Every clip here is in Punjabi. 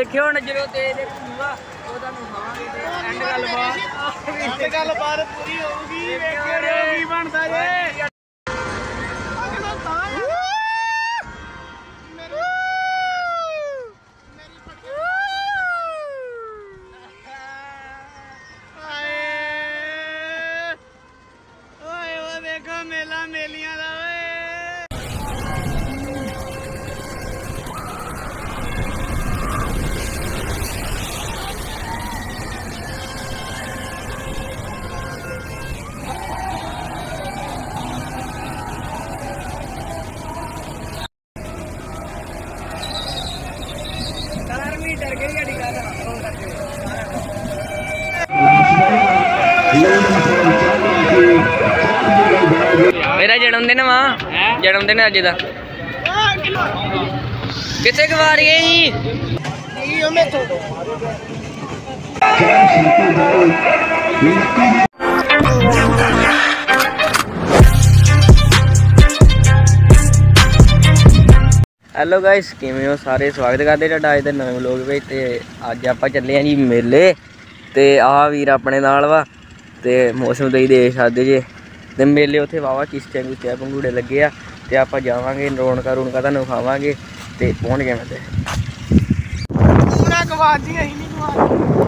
ਵੇਖਿਓ ਹੁਣ ਜਦੋਂ ਤੇ ਇਹਦੇ ਖੂਗਾ ਉਹ ਤੁਹਾਨੂੰ ਖਾਵਾਂਗੇ ਤੇ ਐਂਡ ਗੱਲ ਬਾਤ ਇਹ ਗੱਲ ਬਾਤ ਪੂਰੀ ਹੋਊਗੀ ਵੇਖਿਓ ਕੀ ਬਣਦਾ ਜੇ। ਜਨਮ ਦਿਨ ਅੱਜ ਦਾ। ਕਿੱਥੇ ਗਵਾਰ ਗਏ ਜੀ? ਕੀ ਉਹ ਮੇਥੋਂ ਹੈਲੋ ਗਾਇਸ ਕਿਵੇਂ ਹੋ? ਸਾਰੇ ਸਵਾਗਤ ਕਰਦੇ ਤੁਹਾਡਾ ਅੱਜ ਦੇ ਨਵੇਂ ਵਲੋਗ ਵਿੱਚ ਤੇ ਅੱਜ ਆਪਾਂ ਚੱਲੇ ਆਂ ਜੀ ਮੇਲੇ ਤੇ ਆਹ ਵੀਰ ਆਪਣੇ ਨਾਲ ਵਾ ਤੇ ਮੌਸਮ ਦੇ ਦੇਖ ਸਕਦੇ ਜੇ। ਤੇ ਮੇਲੇ ਉੱਥੇ ਵਾਵਾ ਕਿਸ਼ਤੀਆਂ ਕੁਸ਼ਤੀਆਂ ਪੰਗੂੜੇ ਲੱਗੇ ਆ ਤੇ ਆਪਾਂ ਜਾਵਾਂਗੇ, ਰੌਣਕਾਂ ਰੌਣਕਾਂ ਤੁਹਾਨੂੰ ਖਾਵਾਂਗੇ ਤੇ ਪਹੁੰਚ ਗਏ ਮੈਂ ਤੇ। ਪੂਰਾ ਗਵਾਜੀ ਅਸੀਂ ਨਹੀਂ ਗਵਾਜੀ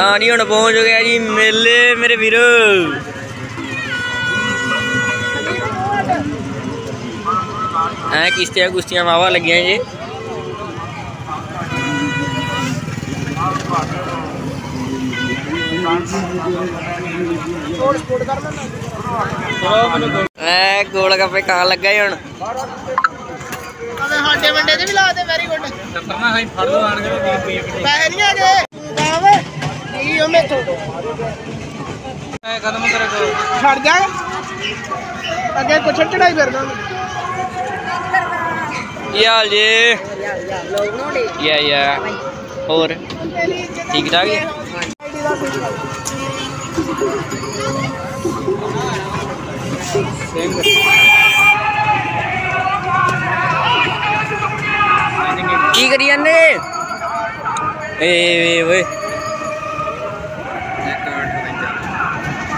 ਹਾਂ ਜੀ ਹੁਣ ਪਹੁੰਚ ਗਿਆ ਜੀ ਮੇਲੇ ਮੇਰੇ ਵੀਰੋ। ਐ ਕਿਸ਼ਤੀਆਂ ਕੁਸ਼ਤੀਆਂ ਵਾਵਾ ਲੱਗੀਆਂ ਜੀ। ਐ ਗੋਲ ਗੱਪੇ ਖਾਣ ਲੱਗਾ ਜੀ ਹੁਣ। ਅਵੇ ਸਾਡੇ ਵੰਡੇ ਤੇ ਵੀ ਲਾ ਦੇ ਵੈਰੀ ਗੁੱਡ ਕਰਨਾ ਹੈ ਫੜ ਲਓ ਆਣ ਕੇ ਪੈਸੇ ਨਹੀਂ ਹੈਗੇ। ਕੀ ਉਹ ਮੇਥੋਂ। ਐ ਕਦਮ ਕਰੇ ਕੋ ਛੱਡ ਜਾ। ਅੱਗੇ ਕੁਛ ਚੜਾਈ ਫਿਰਦਾ ਕੀ ਹਾਲ ਜੀ? ਯਾ ਯਾ। ਹੋਰ? ਠੀਕ ਠਾਕ ਜੀ? ਕੀ ਕਰੀ ਜਾਂਦੇ? ਏ ਵੇ ਓਏ।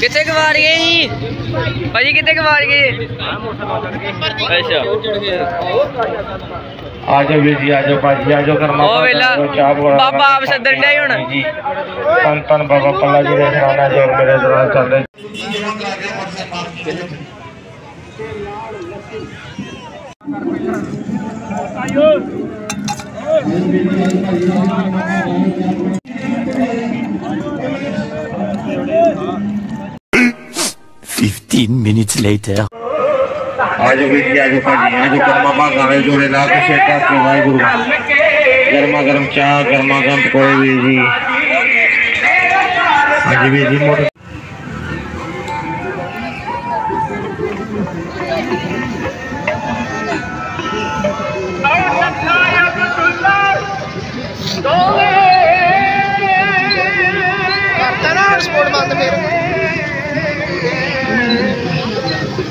ਕਿੱਥੇ ਗਵਾਰ ਗਏ ਜੀ? ਭਾਜੀ ਕਿੱਥੇ ਗਵਾਰ ਗਏ? ਅੱਛਾ। ਆ ਜਾਓ ਵੀਰ ਜੀ ਆ ਜਾਓ ਭਾਜੀ ਆ ਜਾਓ ਕਰਮਾ ਉਹ ਵੇਲਾ ਬਾਬਾ ਆਪ ਸੱਦਣ ਡੇ ਹੁਣ। ਤਨ ਤਨ ਬਾਬਾ ਪੱਲਾ ਜੀ ਦੇ ਨਾਨਾ ਜੀ ਮੇਰੇ ਦਰਾਂ ਚੱਲ ਰਹੇ 15 minutes later. आज बेटी आज पानी आज गर्मा माँ गाने जोड़े ला के शेर का सुनाए गुरु। गर्मा गर्म चाय गर्मा गर्म पकौड़े बेजी आज बेजी मोटर। Don't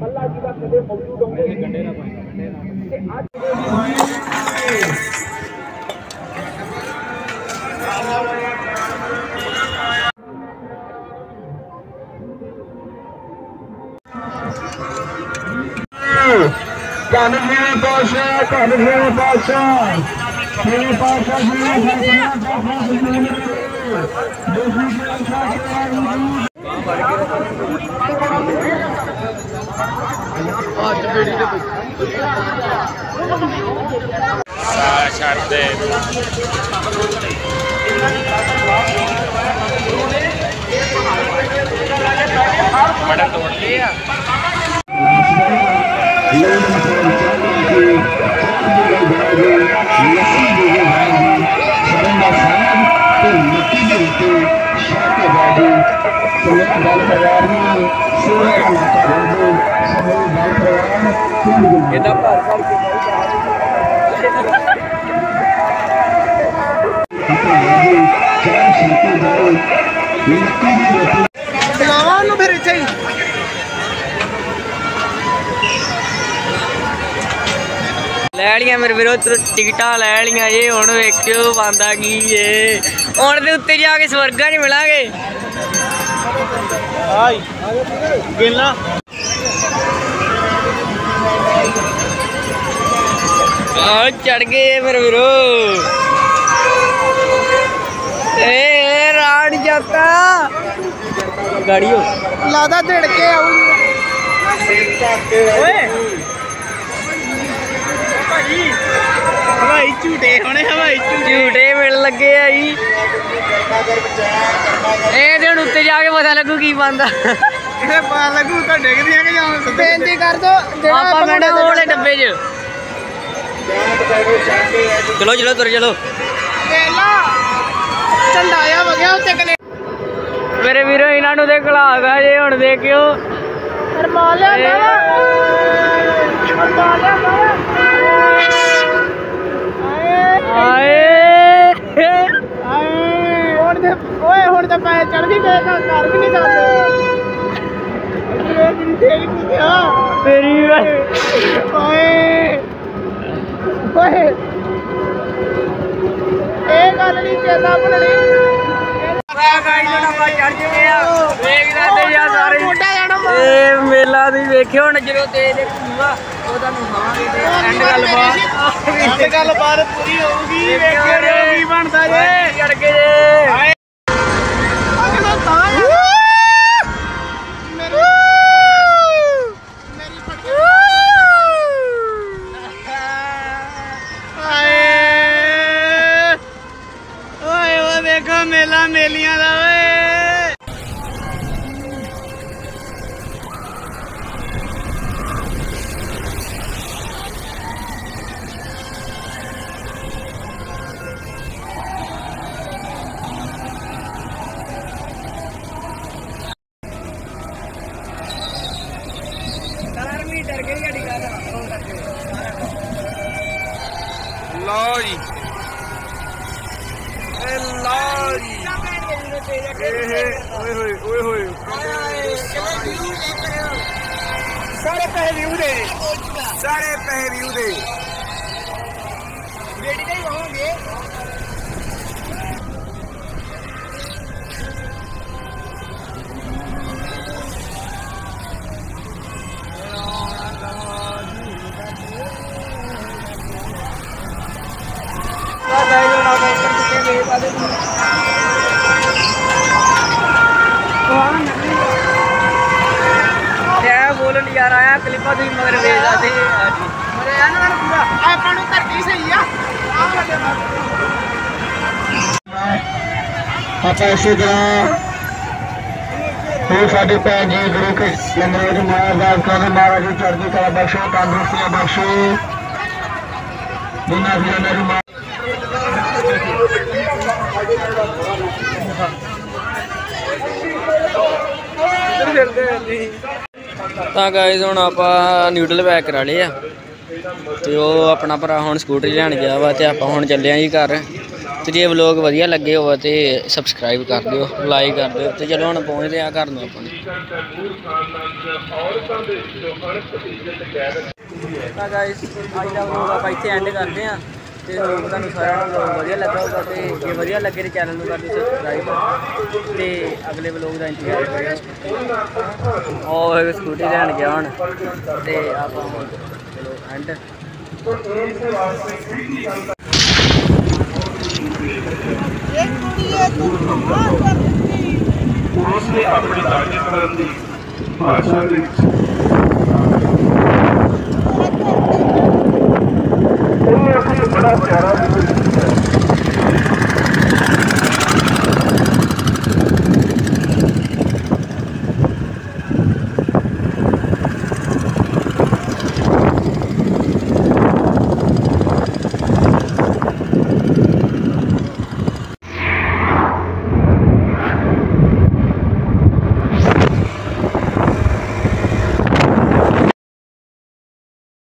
मल्ला जी का कदे मौजूद होंगे। आज कानूनी पाशा कानूनी पाशा मेरे पाशा जी ਵਿਚਾਰੇ ਇਹਦਾ ਭਰ ਭਰ ਕੇ ਬੁਲਾਵਾ ਉਹਨੂੰ ਫਿਰ ਇੱਥੇ ਹੀ ਲੈ ਲੀਆਂ ਮੇਰੇ ਵੀਰੋ ਟਿਕਟਾਂ ਲੈ ਲੀਆਂ ਇਹ ਹੁਣ ਵੇਖਿਓ ਬੰਦਾ ਕੀ ਏ ਹੁਣ ਦੇ ਉੱਤੇ ਜਾ ਕੇ ਸਵਰਗਾਂ 'ਚ ਮਿਲਾਂਗੇ। ਹਾਈ ਗਿੱਲਾ। ਆ ਚੜ ਗਏ ਮੇਰੇ ਵੀਰੋ। ਏ ਗਾੜੀਓ। ਲਾਦਾ ਢੜ ਕੇ ਆਉਗੀ ਓਏ। ਭਾਜੀ ਹਵਾਈ ਝੂਟੇ ਹੋਣੇ ਹਵਾਈ ਝੂਟੇ। ਝੂਟੇ ਮਿਲ ਲੱਗੇ ਆ ਜੀ। ਇਹ ਹੁਣ ਉੱਤੇ ਜਾ ਕੇ ਪਤਾ ਲੱਗੂ ਕੀ ਬੰਦਾ ਇਹ ਪਾ ਲੱਗੂ ਤਾਂ ਡਿੱਗਦੀਆਂ ਕਿ ਜਾਂ ਬੇਨਤੀ ਕਰ ਦੋ ਆਪਾਂ ਮੈਡਮ ਉਹ ਵਾਲੇ ਡੱਬੇ 'ਚ। ਚਲੋ ਚਲੋ ਤੁਰ ਚਲੋ। ਵੇਲਾ ਝੰਡਾ ਆ ਵਗਿਆ ਉੱਤੇ ਕਨੇ ਮੇਰੇ ਵੀਰੋ ਇਹਨਾਂ ਨੂੰ ਤੇ ਘਲਾਗਾ ਜੇ ਹੁਣ ਦੇਖਿਓ। ਰਮਾਲਿਆ ਨਾ ਰਮਾਲਿਆ ਨਾ ਆਏ। ਆਏ। ਹੁਣ ਤੇ ਓਏ ਹੁਣ ਤੇ ਪੈ ਚੜ ਵੀ ਗਏ ਘਰ ਘਰ ਵੀ ਨਹੀਂ ਜਾਂਦੇ। ਇਹ ਤੇਰੀ ਓਏ। ਓਏ। ਗੱਲ ਨਹੀਂ ਚੇਤਾ ਭੁੱਲਣੀ ਚੜ ਚੁੱਕੇ ਆ ਵੇਖਦਾ ਤੇ ਯਾ ਸਾਰੇ ਮੋਢਾ ਜਾਣਾ ਇਹ ਮੇਲਾ ਦੀ ਵੇਖਿਓ ਹੁਣ ਜਦੋਂ ਤੇ ਦੇਖੂਗਾ ਉਹ ਤੁਹਾਨੂੰ ਖਾਵਾਂਗੇ ਤੇ ਐਂਡ ਗੱਲ ਬਾਤ ਇਹ ਗੱਲ ਬਾਤ ਪੂਰੀ ਹੋਊਗੀ ਵੇਖਿਓ ਲਓ ਜੀ ਇਹ ਲਓ ਜੀ ਇਹ ਓਏ ਹੋਏ ਓਏ ਹੋਏ ਸਾਰੇ ਪੈਸੇ ਵਿਊ ਦੇ ਸਾਰੇ ਪੈਸੇ ਤੇ ਮਰੇ ਆ ਨਾ ਪੂਰਾ ਆਪਾਂ ਨੂੰ ਧਰਤੀ ਸਹੀ ਆ ਆਹ ਲੱਗੇ ਆਪਾਂ ਇਸੇ ਤਰ੍ਹਾਂ ਹੋਰ ਸਾਡੇ ਭੈਣ ਜੀ ਗੁਰੂ ਕੇ ਲੰਗਰੇਜ ਮਹਾਰਾਜ ਕਹਿੰਦੇ ਮਹਾਰਾਜ ਜੀ ਚੜ੍ਹਦੀ ਕਲਾ ਬਖਸ਼ੋ ਤੰਦਰੁਸਤੀਆਂ ਬਖਸ਼ੋ। ਜਿਨ੍ਹਾਂ ਵੀਰਾਂ ਨੇ ਰੁਮਾ ਤਾਂ ਗਾਇਜ਼ ਹੁਣ ਆਪਾਂ ਨਿਊਡਲ ਪੈਕ ਕਰਾ ਲਏ ਆ। ਤੇ ਉਹ ਆਪਣਾ ਭਰਾ ਹੁਣ ਸਕੂਟਰੀ ਲੈਣ ਗਿਆ ਵਾ ਤੇ ਆਪਾਂ ਹੁਣ ਚੱਲੇ ਆਂ ਜੀ ਘਰ। ਤੇ ਜੇ ਵਲੋਗ ਵਧੀਆ ਲੱਗੇ ਹੋਵੇ ਤੇ ਸਬਸਕ੍ਰਾਈਬ ਕਰ ਦਿਓ ਲਾਈਕ ਕਰ ਦਿਓ ਤੇ ਚਲੋ ਹੁਣ ਪਹੁੰਚਦੇ ਆ ਘਰ ਨੂੰ ਆਪਾਂ। ਤਾਂ ਗਾਇਸ ਅੱਜ ਦਾ ਵਲੋਗ ਆਪਾਂ ਇੱਥੇ ਐਂਡ ਕਰਦੇ ਆਂ। ਤੇ ਹੋਪ ਤੁਹਾਨੂੰ ਸਾਰਿਆਂ ਨੂੰ vlog ਵਧੀਆ ਲੱਗਾ ਹੋਊਗਾ ਤੇ ਜੇ ਵਧੀਆ ਲੱਗੇ ਤੇ ਚੈਨਲ ਨੂੰ ਕਰ ਦਿਓ ਸਬਸਕ੍ਰਾਈਬ ਤੇ ਅਗਲੇ ਵਲੋਗ ਦਾ ਇੰਤਜ਼ਾਰ ਕਰਿਓ। ਉਹ ਸਕੂਟੀ ਲੈਣ ਗਿਆ ਹੁਣ। ਤੇ ਆਪਾਂ ਹੁਣ ਚਲੋ ਐਂਡ ਇਹ ਉਸਨੇ ਆਪਣੀ ਤਾਕਤ ਕਰਨ ਦੀ ਭਾਸ਼ਾ ਦੇ ਵਿੱਚ ਉਹਨੇ ਆਪਣੀ ਬੜਾ ਪਿਆਰਾ